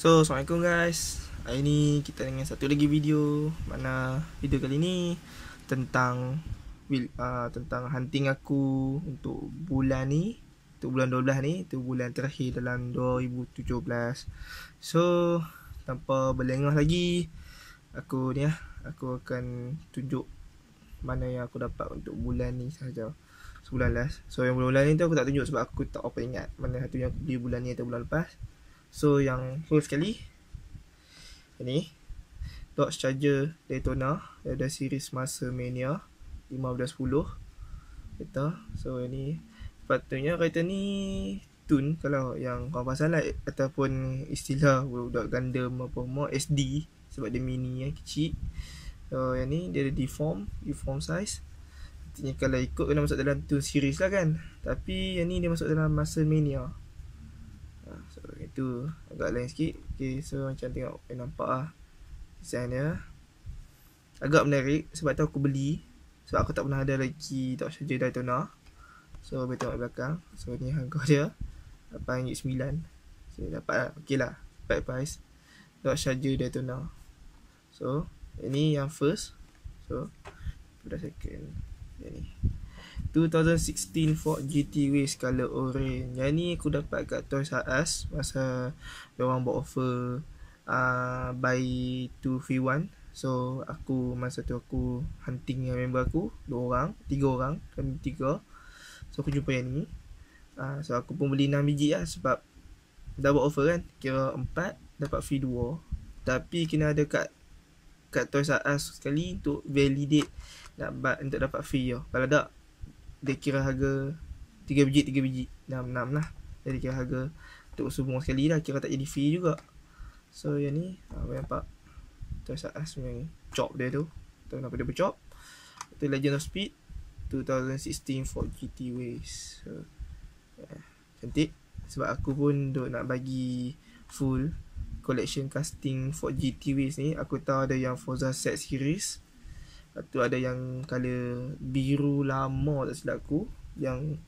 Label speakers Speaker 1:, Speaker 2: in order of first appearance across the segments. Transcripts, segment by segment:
Speaker 1: So, Assalamualaikum guys. Hari ni kita dengan satu lagi video. Mana video kali ni Tentang uh, Tentang hunting aku Untuk bulan ni Untuk bulan 12 ni Itu bulan terakhir dalam 2017 So Tanpa berlengah lagi Aku ni lah Aku akan tunjuk Mana yang aku dapat untuk bulan ni sahaja. Sebulan last So yang bulan-bulan ni tu aku tak tunjuk sebab aku tak apa ingat Mana satu yang aku beli bulan ni atau bulan lepas So yang first sekali Ini Dodge Charger Daytona Ada series Masa Mania 1510 Kereta So ini Sepatutnya kereta ni Tune Kalau yang kau pasal lah Ataupun istilah Budak gandam apa More SD Sebab dia mini yang kecil. So yang ni Dia ada deform Deform size. Artinya kalau ikut kena masuk dalam Tune series lah kan. Tapi yang ni dia masuk dalam Masa Mania itu. Agak lain sikit. Okay so macam tengok eh, nampak lah Design dia Agak menarik sebab tu aku beli. Sebab aku tak pernah ada lagi Tak saja Daytona. So boleh tengok belakang. So ni harga dia RM8.9 So dapat lah. Okay lah. Back price. Dot Charger Daytona. So Ini yang first. So Pada second. Yang ni 2016 Ford GT Race color orange. Yang ni aku dapat kat Toys R Us masa dia orang buat offer uh, buy 2 free 1. So aku masa tu aku hunting dengan member aku, dua orang, tiga orang, kami tiga. So aku jumpa yang ni. Uh, so aku pun beli 6 biji lah sebab dah buat offer kan. Kira 4 dapat free 2. Tapi kena ada kat kat Toys R Us sekali untuk validate nak untuk dapat free yo. Kalau tak dia kira harga 3 biji 3 biji 6 6 lah. Jadi kira harga untuk semua sekali lah. Kira tak jadi fee juga. So yang ni apa ah, nampak. Tu saat sebenarnya chop dia tu. Tu kenapa dia berchop. Tu Legend of Speed 2016 Ford GT Race. So, yeah. cantik. Sebab aku pun duk nak bagi full collection casting Ford GT Race ni. Aku tahu ada yang Forza Set Series tu ada yang color biru lama tak silap aku Yang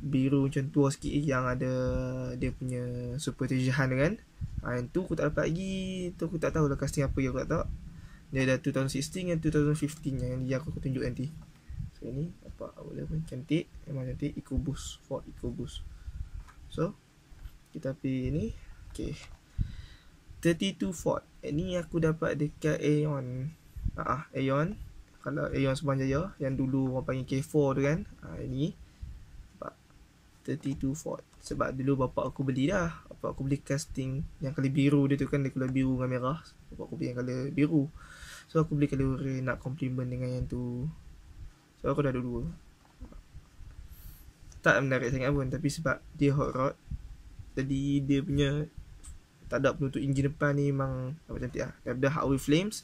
Speaker 1: biru macam tua sikit Yang ada dia punya super tejahan kan. Ha, Yang tu aku tak dapat lagi. Tu aku tak tahu lah casting apa yang aku tak tahu. Dia ada 2016 dan 2015 Yang dia aku, aku tunjuk nanti. So ni apa boleh pun cantik Memang cantik. EcoBoost Ford EcoBoost So kita pergi ni Okay. 32 Ford. Ini aku dapat dekat Aeon uh, Aeon. Kalau Aeon Subang Jaya yang dulu orang panggil K4 tu kan. Ha, ini. 32 Ford sebab dulu bapak aku beli dah. Bapak aku beli casting yang kali biru dia tu kan dia color biru dengan merah. Bapak aku beli yang color biru. So aku beli orange nak complement dengan yang tu. So aku dah ada dua. Tak menarik sangat pun tapi sebab dia hot rod jadi dia punya tak ada penutup enjin depan ni memang apa cantik lah daripada Wheels Flames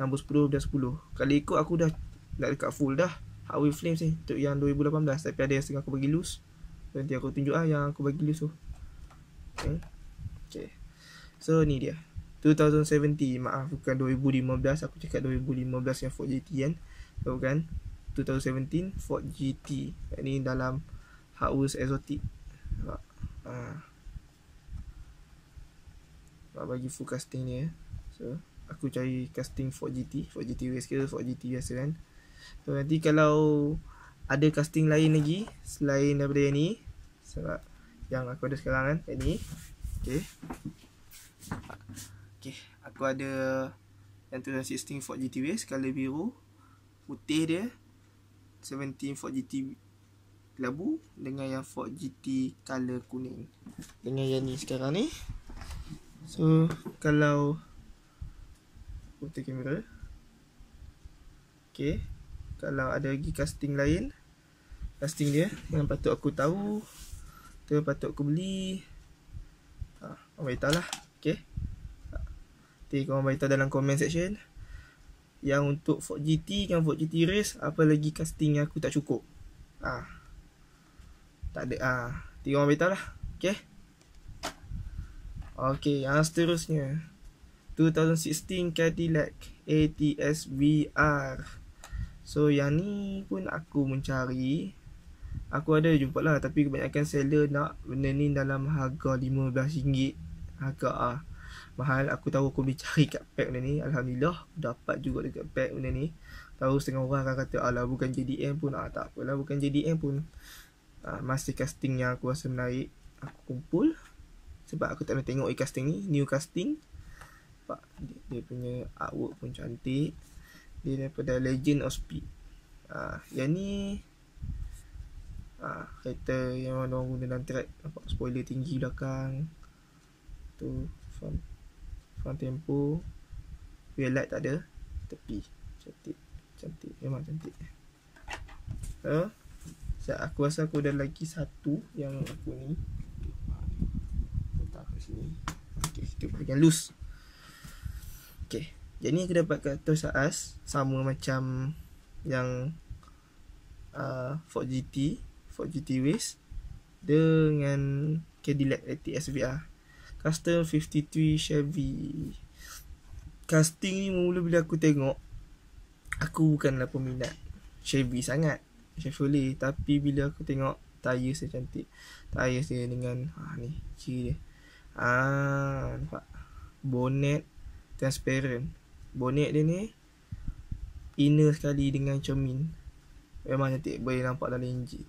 Speaker 1: Nombor 10 dan 10 Kali ikut aku dah Nak dekat full dah. Wheels Flames ni Untuk yang 2018 Tapi ada yang setengah aku bagi loose. Nanti aku tunjuk lah Yang aku bagi loose tu. Okay Okay So ni dia. 2017 Maaf bukan 2015 Aku cakap 2015 yang Ford GT kan? Tahu kan? 2017 Ford GT Ini dalam Hot Wheels Exotic. Nampak? Ha. Bagi full casting ni ya So aku cari casting Ford GT Ford GT race ke Ford GT biasa kan. So nanti kalau ada casting lain lagi selain daripada yang ni sebab yang aku ada sekarang kan yang ni okay. okay aku ada yang tu 2016 Ford GT race color biru putih dia 17 Ford GT labu dengan yang Ford GT color kuning. Dengan yang ni sekarang ni. So kalau putih kamera. Ok kalau ada lagi casting lain casting dia yang patut aku tahu tu patut aku beli. Ha, orang beritahu lah. Ok nanti korang beritahu dalam comment section. Yang untuk Ford GT dengan Ford GT Race apa lagi casting yang aku tak cukup? Ha. tak ada ah ha. nanti korang beritahu lah. Ok ok yang seterusnya 2016 Cadillac ATS VR So yang ni pun aku mencari. Aku ada jumpa lah Tapi kebanyakan seller nak benda ni dalam harga RM15 Harga ah. mahal. Aku tahu aku boleh cari kat pack benda ni. Alhamdulillah dapat juga dekat pack benda ni. Tahu setengah orang akan kata alah bukan JDM pun. Ah tak apalah bukan JDM pun. Ah, masih casting yang aku rasa menarik. Aku kumpul sebab aku tak nak tengok e-casting ni new casting sebab dia, dia punya artwork pun cantik. Dia daripada Legend of Speed. Ah, yang ni ah, kereta yang orang guna dalam track nampak spoiler tinggi belakang. Tu front front tempo. Rear light tak ada. Tepi. Cantik. Cantik. Memang cantik. So, so aku rasa aku ada lagi satu yang aku ni. Letak kat sini. Ok kita bagian loose jadi aku dapat kat Toys R Us sama macam yang uh, Ford GT Ford GT Race dengan Cadillac ATS VR Custom 53 Chevy. Casting ni mula bila aku tengok Aku bukanlah peminat Chevy sangat Chevrolet. Tapi bila aku tengok Tires dia cantik Tires dia dengan ha, Ni ciri dia. Ah, nampak? Bonnet Transparent Bonnet dia ni Inner sekali dengan cermin. Memang cantik Boleh nampak dalam enjin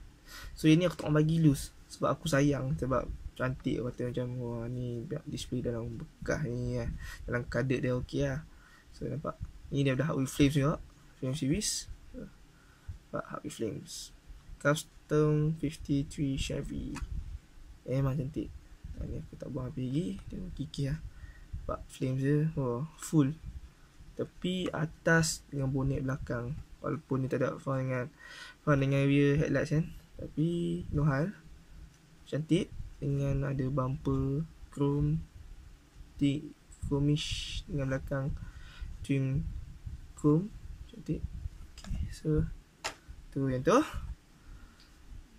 Speaker 1: So ini aku tak bagi loose Sebab aku sayang Sebab cantik kata macam wah ni display dalam bekas ni ya. dalam kadet dia okey lah so nampak? Ni dia dah Wheels Flames juga. Flame series. Nampak? Wheels Flames. Custom 53 Chevy. Eh memang cantik. Ni aku tak buang habis lagi. Tengok kiki lah nampak? Flames dia oh, full tepi atas dengan bonnet belakang. Walaupun ni tak ada front dengan front dengan rear headlights kan. Tapi no hal cantik. Dengan ada bumper chrome di chromish dengan belakang trim chrome. Cantik. Okay, so tu yang tu.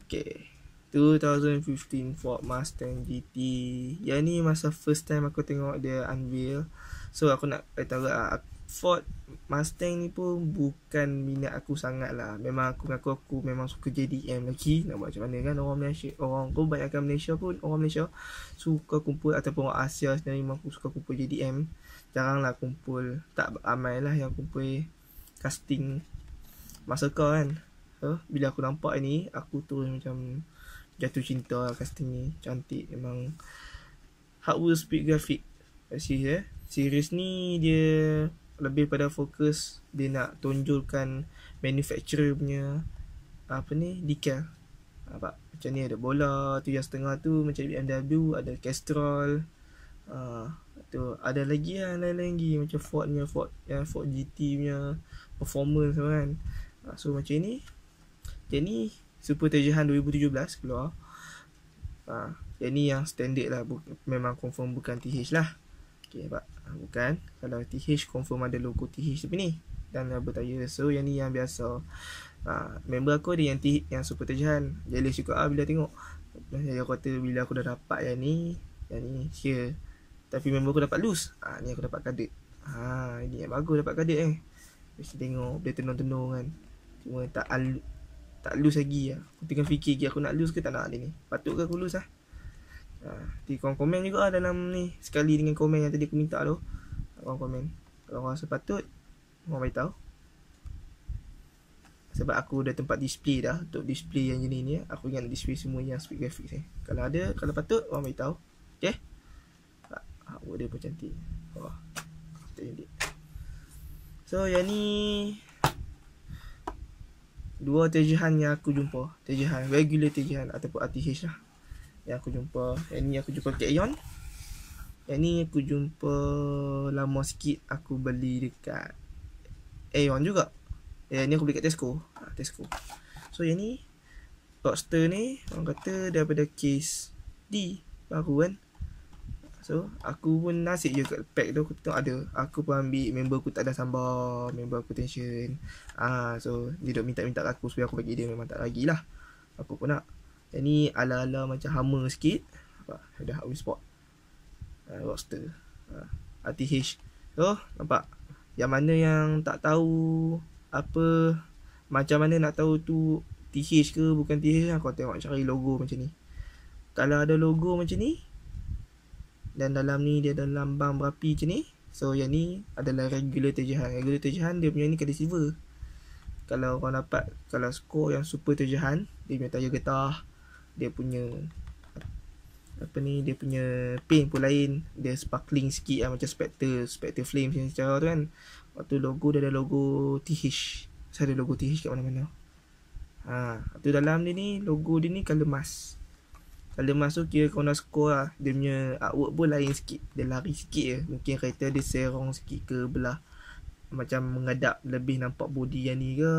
Speaker 1: Okay. 2015 Ford Mustang GT Yang ni masa first time aku tengok dia unveil So aku nak beritahu lah Ford Mustang ni pun bukan minat aku sangat lah. Memang aku mengaku aku memang suka JDM lagi. Nak buat macam mana kan? Orang Malaysia Orang kebanyakan Malaysia pun? Orang Malaysia suka kumpul Ataupun orang Asia sebenarnya memang aku suka kumpul JDM Jarang lah kumpul. Tak ramai lah yang kumpul casting Masa kau kan? So, Bila aku nampak ni Aku tu macam Jatuh cinta lah casting ni. Cantik memang. Wheels Speed Graphic. Series eh? Series ni dia lebih pada fokus dia nak tunjulkan manufacturer punya apa ni decal. Apa macam ni ada bola tu yang setengah tu macam BMW ada Castrol uh, tu ada lagi lah lain-lain lagi macam Ford punya Ford yang Ford GT punya performance kan. Uh, so macam ni. Jadi Super Tejahan 2017 keluar. Uh, yang ni yang standard lah memang confirm bukan TH lah. Okay pak Bukan Kalau TH confirm ada logo TH tapi ni Dan rubber tire So yang ni yang biasa. Ha, Member aku ada yang TH Yang super terjahan. Jealous juga lah bila tengok. Jadi aku kata bila aku dah dapat yang ni Yang ni Share Tapi member aku dapat loose. Ha, Ni aku dapat kadet ha, Ini yang bagus dapat kadet eh. Mesti tengok Dia tenung-tenung kan. Cuma tak al tak loose lagi lah. Aku tengah fikir lagi Aku nak loose ke tak nak ni? Patut ke aku loose lah Nanti korang komen juga lah dalam ni. Sekali dengan komen yang tadi aku minta tu. Korang komen. Kalau korang rasa patut Korang beritahu. Sebab aku dah tempat display dah Untuk display yang jenis ni. Aku ingat display semua yang speed graphics ni. Kalau ada Kalau patut Korang beritahu. Okay ha, dia pun cantik. Wah Cantik So yang ni Dua tejahan yang aku jumpa. Tejahan Regular tejahan Ataupun RTH lah yang aku jumpa Yang ni aku jumpa kat Aeon Yang ni aku jumpa Lama sikit Aku beli dekat Aeon juga. Yang ni aku beli kat Tesco. Ha, Tesco. So yang ni Roadster ni Orang kata daripada case D Baru kan. So aku pun nasib je kat pack tu Aku tengok ada. Aku pun ambil Member aku tak ada sambal Member aku tension. Ah, So dia duk minta-minta aku Supaya aku bagi dia Memang tak lagi lah. Aku pun nak yang ni ala-ala macam Hummer sikit. Apa? Ada Hot Sport. Uh, Roadster. Uh, ah, RTH. So, nampak? Yang mana yang tak tahu apa macam mana nak tahu tu TH ke bukan TH kau tengok cari logo macam ni. Kalau ada logo macam ni dan dalam ni dia ada lambang berapi macam ni so yang ni adalah regular terjehan regular terjehan dia punya ni kena silver kalau kau dapat kalau skor yang super terjehan dia punya tayar getah dia punya apa ni dia punya paint pun lain. Dia sparkling sikit lah macam Spectre Spectre Flames yang secara tu kan. Waktu logo dia ada logo TH saya ada logo TH kat mana-mana. Ha tu dalam dia ni logo dia ni colour mask. Colour mask tu kira kau nak score lah. Dia punya artwork pun lain sikit. Dia lari sikit je. Mungkin kereta dia serong sikit ke belah. Macam mengadap lebih nampak body yang ni ke.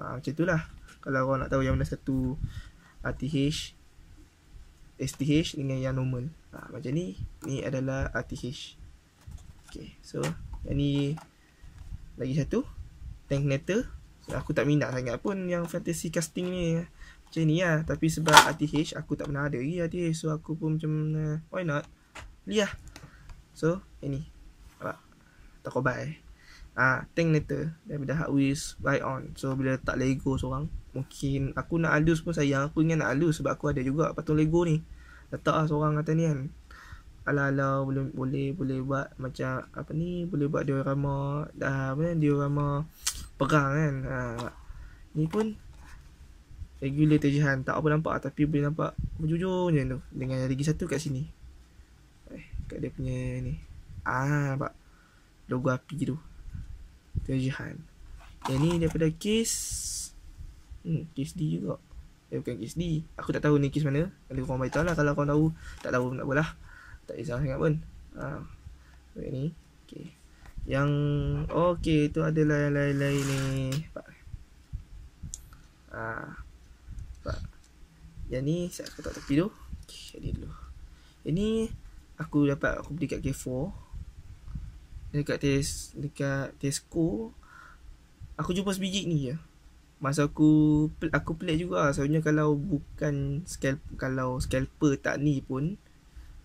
Speaker 1: Ha, macam tu lah. Kalau kau nak tahu yang mana satu RTH STH dengan yang normal. Ha, macam ni ni adalah RTH Okay, so yang ni lagi satu tank netter so, aku tak minat sangat pun yang fantasy casting ni. Macam ni lah tapi sebab RTH aku tak pernah ada lagi RTH so aku pun macam uh, why not? Beli lah. So yang ni. Nampak tak kobat eh Ah, tank netter daripada Hot Wheels right on. So bila tak Lego seorang, mungkin aku nak alus pun sayang. Aku ingat nak alus sebab aku ada juga patung Lego ni. Letak lah seorang kata ni kan. Ala-ala boleh boleh boleh buat macam apa ni, boleh buat diorama dah apa ni diorama perang kan. Ha. Ni pun regular terjihan tak apa nampak tapi boleh nampak berjujur je tu dengan lagi satu kat sini. Eh, kat dia punya ni. Ah, nampak logo api tu. Terjihan Yang ni daripada case Hmm, case D juga. Eh bukan case D. Aku tak tahu ni case mana. Kalau korang beritahu lah. Kalau korang tahu Tak tahu nak lah Tak kisah sangat pun. Ha. Yang ni. Okay Yang Okay tu adalah yang lain-lain ni. Pak. Ha. Pak. Yang ni Saya aku tak tepi tu. Okay Jadi dulu. Ini Aku dapat Aku beli kat K4 dekat tes dekat Tesco. Aku jumpa sebiji ni je masa aku aku pelik juga sebenarnya kalau bukan scalp kalau scalper tak ni pun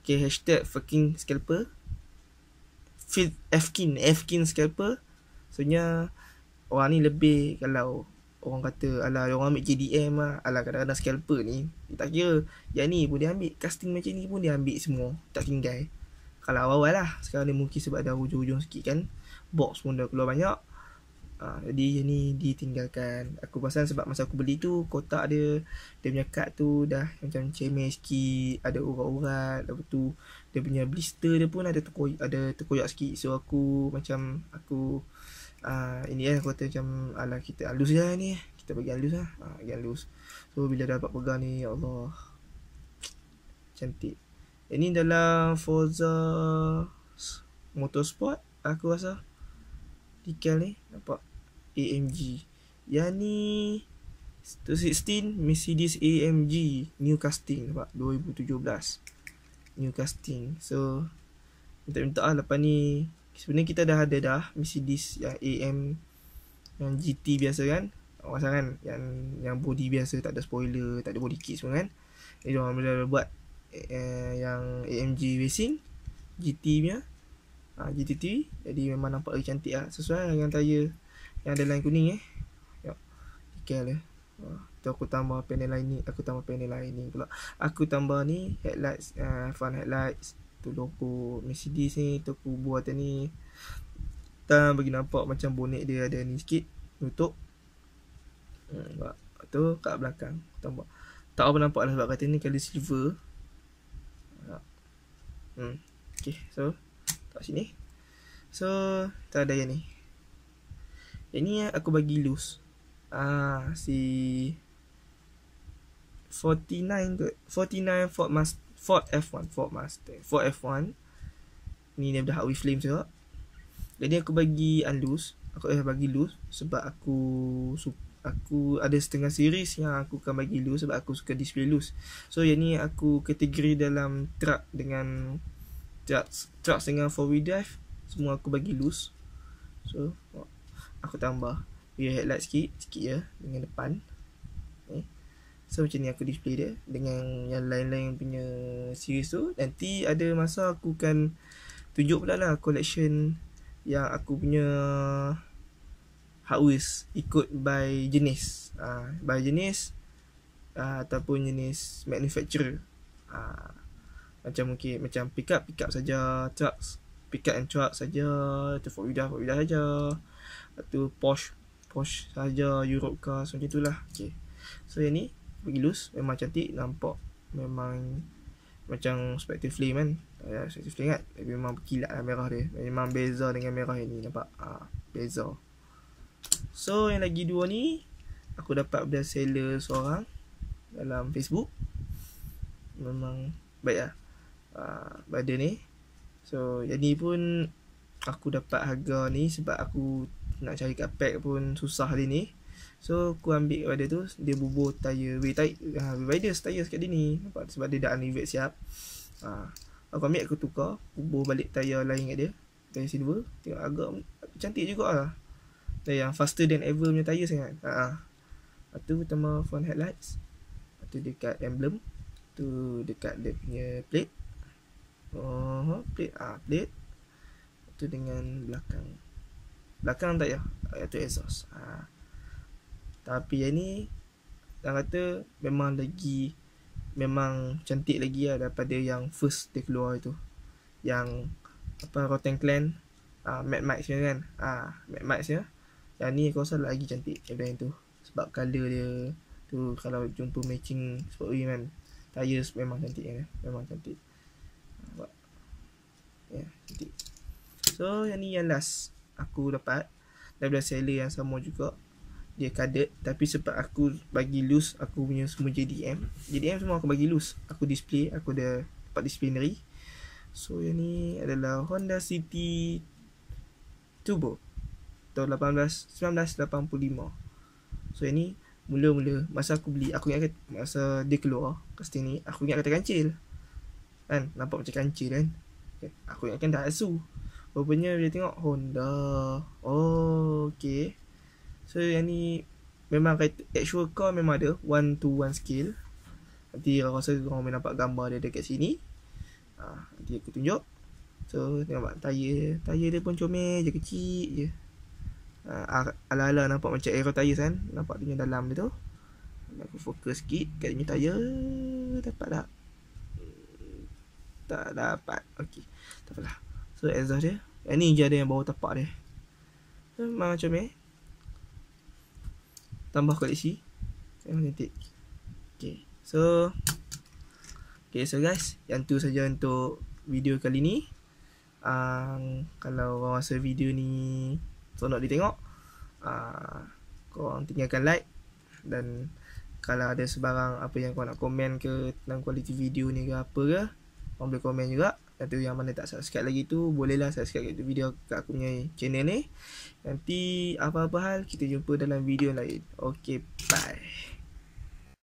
Speaker 1: okay hashtag fucking scalper. Fit Fkin Fkin scalper. Sebenarnya orang ni lebih kalau orang kata ala orang ambil JDM lah. Ala kadang-kadang scalper ni tak kira yang ni pun dia ambil casting macam ni pun dia ambil semua tak tinggal. Kalau awal-awal lah Sekarang ni mungkin sebab dah hujung-hujung sikit kan Box pun dah keluar banyak ha, Jadi yang ni ditinggalkan. Aku pasal sebab masa aku beli tu Kotak dia Dia punya kad tu dah macam cemeh sikit Ada urat-urat Lepas tu Dia punya blister dia pun ada terkoyak, ada terkoyak sikit. So aku macam Aku uh, Ini lah aku kata macam Alah kita halus je lah ni Kita bagi halus lah. Ha, Bagi halus. So bila dapat pegang ni Ya Allah. Cantik. Ini dalam Forza Motorsport aku rasa. Decal ni nampak AMG. Yang ni 216 Mercedes AMG new casting nampak 2017. New casting. So minta-minta lah lepas ni sebenarnya kita dah ada dah Mercedes yang AM yang GT biasa kan. Awak kan yang yang body biasa tak ada spoiler, tak ada body kit semua kan. Jadi orang boleh buat uh, yang AMG Racing GT punya uh, GTT jadi memang nampak lagi cantik lah sesuai dengan tayar yang ada line kuning eh? Yuk decal uh, tu aku tambah panel lining aku tambah panel lining pula. Aku tambah ni headlights uh, front headlights tu logo Mercedes ni tu aku buat ni. Dan bagi nampak macam bonet dia ada ni sikit tutup hmm, tu kat belakang tambah. Tak apa nampak lah sebab kata ni kali silver. Hmm. Okay, so tak sini. So, tak ada yang ni. Yang ni aku bagi loose. Ah, si 49 tu. 49 Ford Master Ford F1 Ford Master Ford F1 ni dia dah Wheels Flames juga jadi aku bagi unloose aku dah bagi loose sebab aku aku ada setengah series yang aku akan bagi loose sebab aku suka display loose so yang ni aku kategori dalam truck dengan trucks trucks dengan four wheel drive semua aku bagi loose so aku tambah. Rear headlight sikit sikit ya dengan depan. Okay. so macam ni aku display dia dengan yang lain-lain punya series tu. Nanti ada masa aku akan tunjuk pula lah collection yang aku punya Wheels ikut by jenis. Uh, by jenis uh, ataupun jenis manufacturer. Uh, Macam mungkin Macam pick up Pick up saja Trucks. Pick up and truck saja Itu Ford Vida Ford Vida saja Itu Porsche Porsche saja Europe car Macam itulah. Okay So yang ni Bagi loose Memang cantik Nampak Memang Macam Spectre flame kan? Ya, Spectre flame kan? Tapi memang berkilat lah merah dia. Memang beza dengan merah yang ni Nampak? Ha, Beza. So yang lagi dua ni Aku dapat dari seller seorang Dalam Facebook. Memang Baik lah uh, Pada ni. So yang ni pun Aku dapat harga ni Sebab aku Nak cari kat pack pun Susah hari ni. So aku ambil pada tu Dia bubur tayar Wait tayar uh, Rider tayar sekat dia ni. Nampak sebab dia dah unrivet siap. Uh, Aku ambil aku tukar Bubur balik tayar lain kat dia. Tayar silver. Tengok agak Cantik juga lah. Dan yang faster than ever punya tayar sangat. Uh, Lepas tu tambah front headlights. Lepas tu dekat emblem. Tu dekat dia punya plate. Oh, plate. Ah plate. Tu dengan belakang. Belakang tak ya? Itu exhaust. Ah. Tapi yang ni Orang kata memang lagi Memang cantik lagi lah Daripada yang first dia keluar itu. Yang Apa Rotten Clan ah, Mad Max ni kan? Ah, Mad Max ya Yang ni aku rasa lagi cantik Daripada yang tu. Sebab colour dia Tu kalau jumpa matching Sport wheel kan Tires memang cantik kan? Memang cantik. Ya, yeah, cantik. So yang ni yang last Aku dapat. Daripada seller yang sama juga. Dia kadet tapi sebab aku bagi loose aku punya semua JDM JDM semua aku bagi loose. Aku display aku ada dapat display neri so yang ni adalah Honda City Turbo tahun 18 1985 so yang ni mula-mula masa aku beli aku ingat masa dia keluar kat ni aku ingat kata kancil. Kan? Nampak macam kancil kan? Aku ingatkan Daihatsu rupanya dia tengok Honda. Oh okay. So yang ni Memang actual car memang ada One to one scale. Nanti aku rasa korang boleh nampak gambar dia dekat sini. Ha, Nanti aku tunjuk. So tengok tayar Tayar dia pun comel je kecil je. Ha, Ala-ala nampak macam aero tayar kan? Nampak dia dalam dia tu. Aku fokus sikit kat dia tayar Dapat tak? Tak dapat. Okay Tak apalah So exhaust dia. Yang ni je ada yang bawah tapak dia. Memang macam ni. Tambah koleksi Memang cantik Okay. So Okay so guys Yang tu saja untuk video kali ni. Um, Kalau korang rasa video ni Seronok ditengok uh, Korang tinggalkan like Dan Kalau ada sebarang Apa yang korang nak komen ke Tentang kualiti video ni ke apa ke Korang boleh komen juga Nanti yang mana tak subscribe lagi tu Bolehlah subscribe video kat aku punya channel ni. Nanti apa-apa hal Kita jumpa dalam video lain. Okay bye